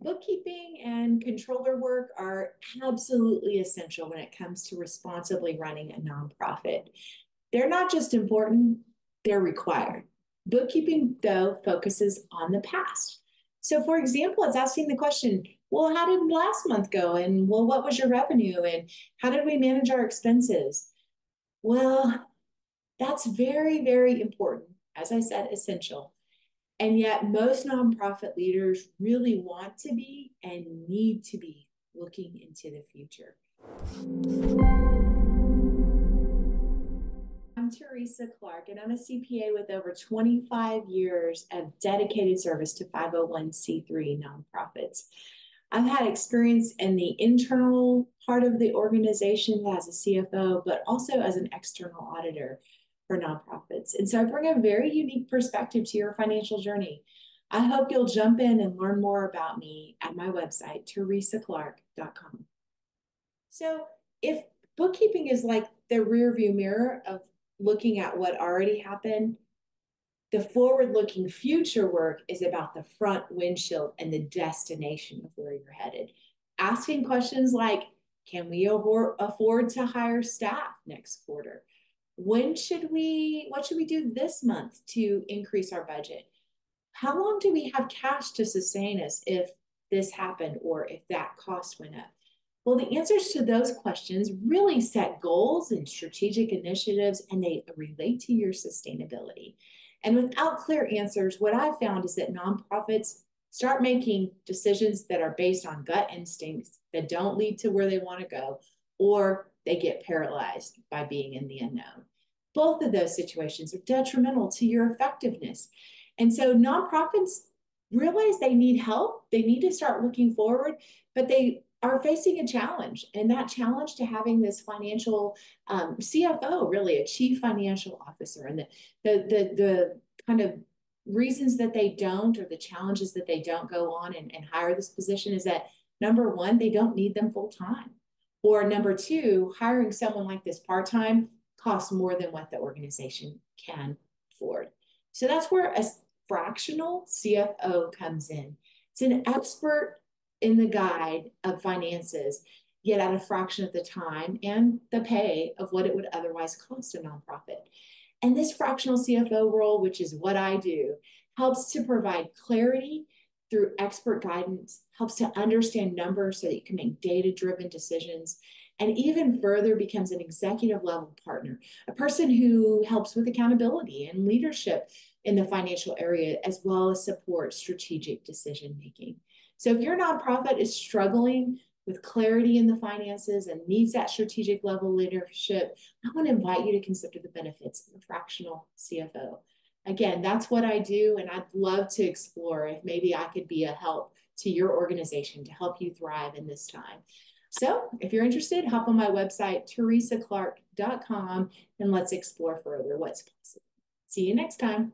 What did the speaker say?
bookkeeping and controller work are absolutely essential when it comes to responsibly running a nonprofit. They're not just important, they're required. Bookkeeping, though, focuses on the past. So, for example, it's asking the question well, how did last month go? And well, what was your revenue? And how did we manage our expenses? Well, that's very, very important. As I said, essential. And yet, most nonprofit leaders really want to be and need to be looking into the future. I'm Terisa Clark, and I'm a CPA with over 25 years of dedicated service to 501c3 nonprofits. I've had experience in the internal part of the organization as a CFO, but also as an external auditor for nonprofits. And so I bring a very unique perspective to your financial journey. I hope you'll jump in and learn more about me at my website, terisaclark.com. So if bookkeeping is like the rearview mirror of looking at what already happened, the forward looking future work is about the front windshield and the destination of where you're headed. Asking questions like, can we afford to hire staff next quarter? When should we what should we do this month to increase our budget? How long do we have cash to sustain us if this happened or if that cost went up? Well the answers to those questions really set goals and strategic initiatives and they relate to your sustainability. And without clear answers what i've found is that nonprofits start making decisions that are based on gut instincts that don't lead to where they want to go or they get paralyzed by being in the unknown. Both of those situations are detrimental to your effectiveness. And so nonprofits realize they need help. They need to start looking forward, but they are facing a challenge. And that challenge to having this financial um, CFO, really a chief financial officer, and the, the, the, the kind of reasons that they don't or the challenges that they don't go on and, and hire this position is that number one, they don't need them full time. Or number two, hiring someone like this part time costs more than what the organization can afford. So that's where a fractional CFO comes in. It's an expert in the guide of finances, yet at a fraction of the time and the pay of what it would otherwise cost a nonprofit. And this fractional CFO role, which is what I do, helps to provide clarity through expert guidance, helps to understand numbers so that you can make data driven decisions, and even further becomes an executive level partner, a person who helps with accountability and leadership in the financial area, as well as support strategic decision making. So if your nonprofit is struggling with clarity in the finances and needs that strategic level leadership, I want to invite you to consider the benefits of a fractional CFO again, that's what I do. And I'd love to explore if maybe I could be a help to your organization to help you thrive in this time. So if you're interested, hop on my website, terisaclark.com, and let's explore further what's possible. See you next time.